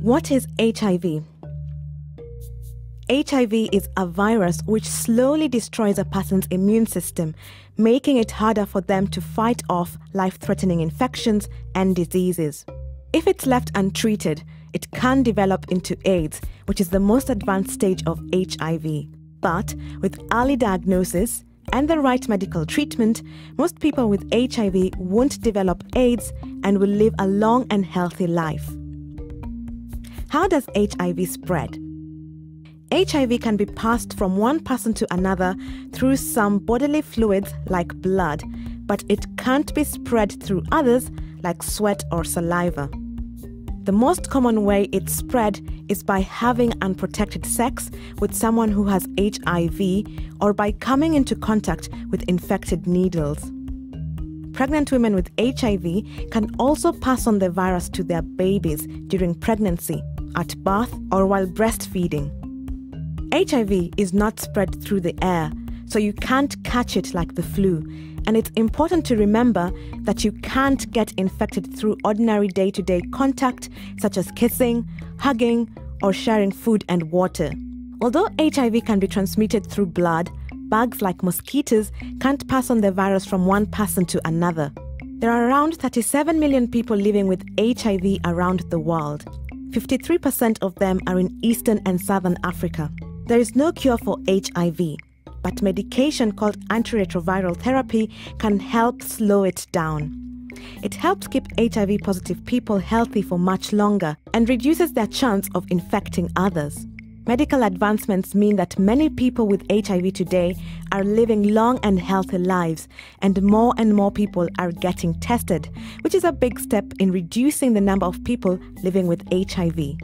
What is HIV? HIV is a virus which slowly destroys a person's immune system, making it harder for them to fight off life threatening infections and diseases. If it's left untreated, it can develop into AIDS, which is the most advanced stage of HIV. But with early diagnosis and the right medical treatment, most people with HIV won't develop AIDS and will live a long and healthy life. How does HIV spread? HIV can be passed from one person to another through some bodily fluids like blood, but it can't be spread through others like sweat or saliva. The most common way it's spread is by having unprotected sex with someone who has HIV or by coming into contact with infected needles. Pregnant women with HIV can also pass on the virus to their babies during pregnancy, at birth, or while breastfeeding. HIV is not spread through the air, so you can't catch it like the flu. And it's important to remember that you can't get infected through ordinary day to day contact, such as kissing, hugging, or sharing food and water. Although HIV can be transmitted through blood, bugs like mosquitoes can't pass on the virus from one person to another. There are around 37 million people living with HIV around the world. 53% of them are in Eastern and Southern Africa. There is no cure for HIV, but medication called antiretroviral therapy can help slow it down. It helps keep HIV positive people healthy for much longer and reduces their chance of infecting others. Medical advancements mean that many people with HIV today are living long and healthy lives, and more and more people are getting tested, which is a big step in reducing the number of people living with HIV.